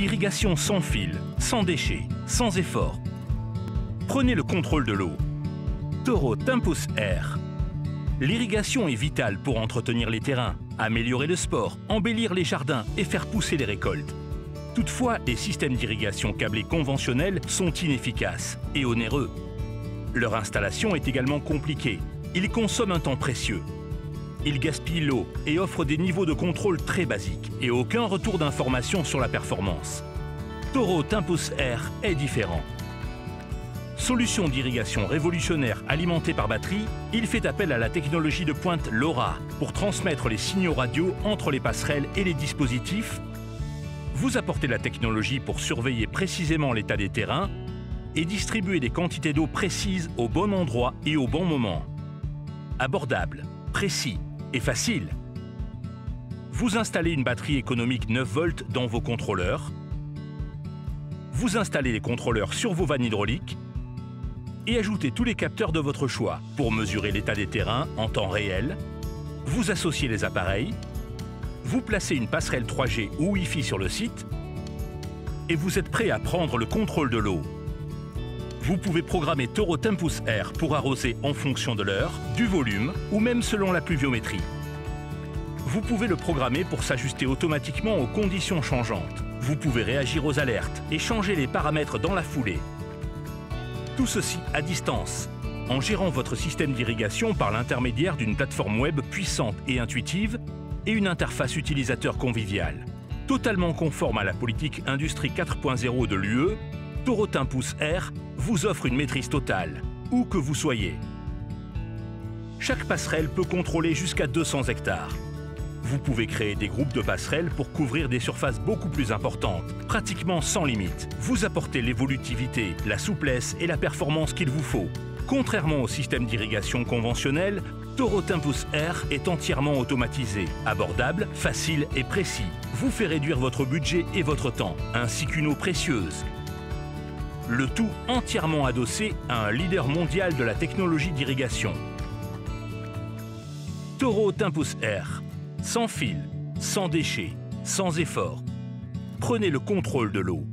Irrigation sans fil, sans déchets, sans effort. Prenez le contrôle de l'eau. Taureau Tempus Air. L'irrigation est vitale pour entretenir les terrains, améliorer le sport, embellir les jardins et faire pousser les récoltes. Toutefois, les systèmes d'irrigation câblés conventionnels sont inefficaces et onéreux. Leur installation est également compliquée. Ils consomment un temps précieux. Ils gaspillent l'eau et offrent des niveaux de contrôle très basiques et aucun retour d'information sur la performance. Taureau Tempus Air est différent. Solution d'irrigation révolutionnaire alimentée par batterie, il fait appel à la technologie de pointe LoRa pour transmettre les signaux radio entre les passerelles et les dispositifs. Vous apportez la technologie pour surveiller précisément l'état des terrains et distribuer des quantités d'eau précises au bon endroit et au bon moment. Abordable, précis et facile. Vous installez une batterie économique 9 volts dans vos contrôleurs. Vous installez les contrôleurs sur vos vannes hydrauliques et ajoutez tous les capteurs de votre choix pour mesurer l'état des terrains en temps réel. Vous associez les appareils, vous placez une passerelle 3G ou Wi-Fi sur le site et vous êtes prêt à prendre le contrôle de l'eau. Vous pouvez programmer Toro Tempus Air pour arroser en fonction de l'heure, du volume ou même selon la pluviométrie. Vous pouvez le programmer pour s'ajuster automatiquement aux conditions changeantes. Vous pouvez réagir aux alertes et changer les paramètres dans la foulée. Tout ceci à distance, en gérant votre système d'irrigation par l'intermédiaire d'une plateforme web puissante et intuitive et une interface utilisateur conviviale. Totalement conforme à la politique Industrie 4.0 de l'UE, Taureau Tempus Air vous offre une maîtrise totale, où que vous soyez. Chaque passerelle peut contrôler jusqu'à 200 hectares. Vous pouvez créer des groupes de passerelles pour couvrir des surfaces beaucoup plus importantes, pratiquement sans limite. Vous apportez l'évolutivité, la souplesse et la performance qu'il vous faut. Contrairement au système d'irrigation conventionnel, Toro Tempus Air est entièrement automatisé, abordable, facile et précis. Vous fait réduire votre budget et votre temps, ainsi qu'une eau précieuse. Le tout entièrement adossé à un leader mondial de la technologie d'irrigation. Toro Tempus Air sans fil, sans déchets, sans effort. Prenez le contrôle de l'eau.